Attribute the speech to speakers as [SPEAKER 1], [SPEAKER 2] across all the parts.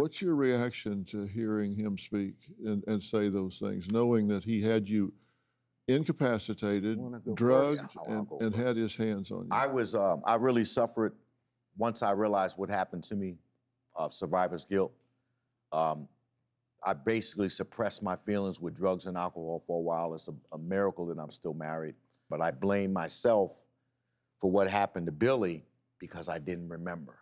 [SPEAKER 1] What's your reaction to hearing him speak and, and say those things, knowing that he had you incapacitated,
[SPEAKER 2] Wanna first?
[SPEAKER 1] drugged,
[SPEAKER 3] Yeah, I'll- I'll
[SPEAKER 1] and, and had his hands on you?
[SPEAKER 3] I was, um, I really suffered once I realized what happened to me, uh, survivor's guilt. Um, I basically suppressed my feelings with drugs and alcohol for a while. It's a, a miracle that I'm still married. But I blame myself for what happened to Billy because I didn't remember.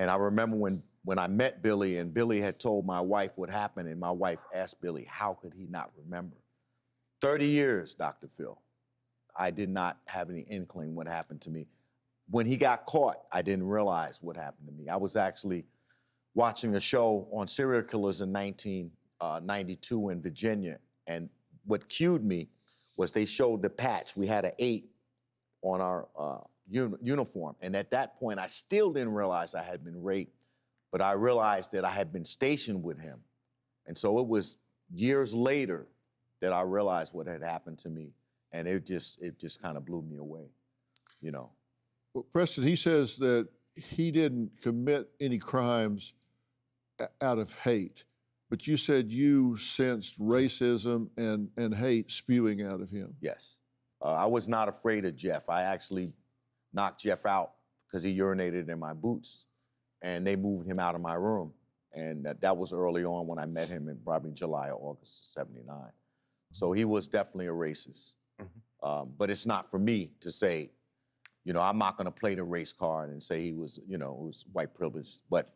[SPEAKER 3] And I remember when, when I met Billy and Billy had told my wife what happened, and my wife asked Billy, how could he not remember? 30 years, Dr. Phil. I did not have any inkling what happened to me. When he got caught, I didn't realize what happened to me. I was actually watching a show on serial killers in 1992 uh, in Virginia, and what cued me was they showed the patch. We had an eight on our uh, uni- uniform, and at that point, I still didn't realize I had been raped, but I realized that I had been stationed with him, and so it was years later that I realized what had happened to me, and it just it just kind of blew me away, you know.
[SPEAKER 1] Well, Preston, he says that he didn't commit any crimes out of hate, but you said you sensed racism and, and hate spewing out of him.
[SPEAKER 3] Yes. Uh, I was not afraid of Jeff. I actually knocked Jeff out because he urinated in my boots, and they moved him out of my room. And that, that was early on when I met him in probably July or August of 79. So he was definitely a racist. Um, but it's not for me to say, you know, I'm not going to play the race card and say he was, you know, it was white privilege. But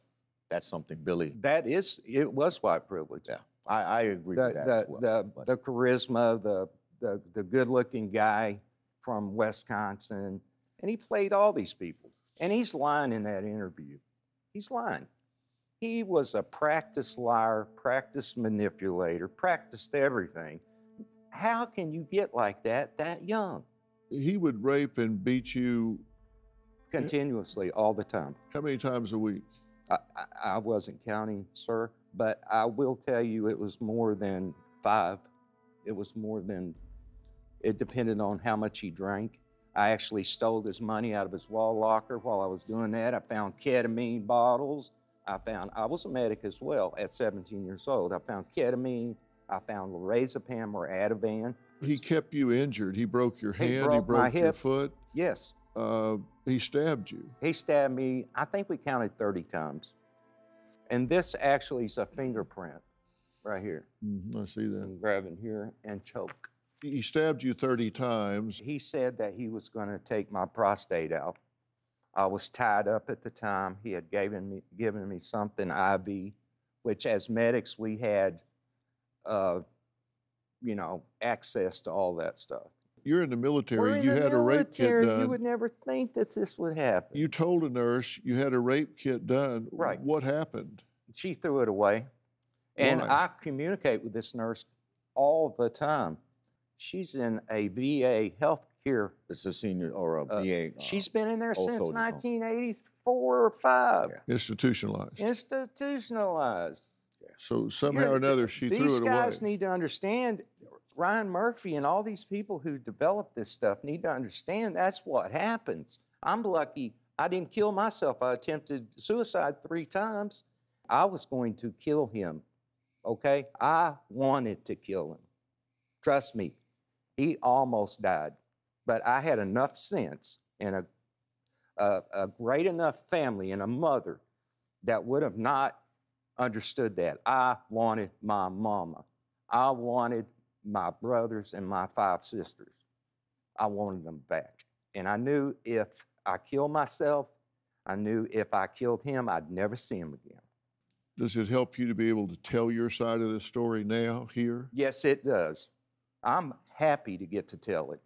[SPEAKER 3] that's something Billy,
[SPEAKER 2] That is, it was white privilege.
[SPEAKER 3] yeah, I, I agree
[SPEAKER 2] The,
[SPEAKER 3] with that.
[SPEAKER 2] the,
[SPEAKER 3] as well.
[SPEAKER 2] the, the charisma, the, the, the good-looking guy from Wisconsin, and he played all these people. And he's lying in that interview. He's lying. He was a practiced liar, practiced manipulator, practiced everything. How can you get like that that young?
[SPEAKER 1] He would rape and beat you
[SPEAKER 2] Continuously, all the time.
[SPEAKER 1] how many times a week?
[SPEAKER 2] I, I, I wasn't counting, sir, but I will tell you it was more than five. It was more than, it depended on how much he drank. I actually stole his money out of his wall locker while I was doing that. I found ketamine bottles. I found, I was a medic as well at 17 years old. I found ketamine. I found lorazepam or Ativan.
[SPEAKER 1] He kept you injured. He broke your
[SPEAKER 2] He
[SPEAKER 1] hand. he
[SPEAKER 2] broke my
[SPEAKER 1] broke your
[SPEAKER 2] hip.
[SPEAKER 1] foot.
[SPEAKER 2] Yes,
[SPEAKER 1] Uh, he stabbed you.
[SPEAKER 2] he stabbed me, I think we counted 30 times. And this actually is a fingerprint right here.
[SPEAKER 1] Mhm, I see that.
[SPEAKER 2] and grabbing here and choke.
[SPEAKER 1] He stabbed you 30 times.
[SPEAKER 2] He said that he was going to take my prostate out. I was tied up at the time. He had given me given me something IV, which as medics we had, uh, you know, access to all that stuff.
[SPEAKER 1] You're in the military.
[SPEAKER 2] In
[SPEAKER 1] you
[SPEAKER 2] the
[SPEAKER 1] had a rape kit done.
[SPEAKER 2] You would never think that this would happen.
[SPEAKER 1] You told a nurse you had a rape kit done.
[SPEAKER 2] Right.
[SPEAKER 1] What happened?
[SPEAKER 2] she threw it away. And
[SPEAKER 1] Why?
[SPEAKER 2] I communicate with this nurse all the time. She's in a VA health care.
[SPEAKER 3] it's a senior or a
[SPEAKER 2] Uh,
[SPEAKER 3] VA. uh,
[SPEAKER 2] She's been in there since
[SPEAKER 3] soldiers home.
[SPEAKER 2] 1984 or 5.
[SPEAKER 3] Yeah.
[SPEAKER 1] Institutionalized.
[SPEAKER 2] Institutionalized.
[SPEAKER 1] So somehow or
[SPEAKER 2] You're-
[SPEAKER 1] another, she
[SPEAKER 2] These
[SPEAKER 1] threw it away.
[SPEAKER 2] These guys need to understand. Ryan Murphy and all these people who develop this stuff need to understand that's what happens. I'm lucky I didn't kill myself. I attempted suicide three times. I was going to kill him. Okay? I wanted to kill him. Trust me, he almost died. But I had enough sense and a, a, a great enough family and a mother that would have not understood that. I wanted my mama. I wanted my brothers and my five sisters. I wanted them back. And I knew if I killed myself, I knew if I killed him, I'd never see him again.
[SPEAKER 1] Does it help you to be able to tell your side of the story now, here?
[SPEAKER 2] Yes, it does. I'm happy to get to tell it.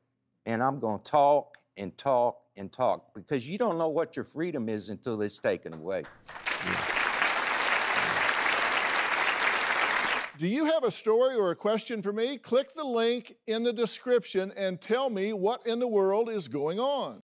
[SPEAKER 2] And I'm going to talk and talk and talk because you don't know what your freedom is until it's taken away.
[SPEAKER 1] Do you have a story or a question for me? Click the link in the description and tell me what in the world is going on.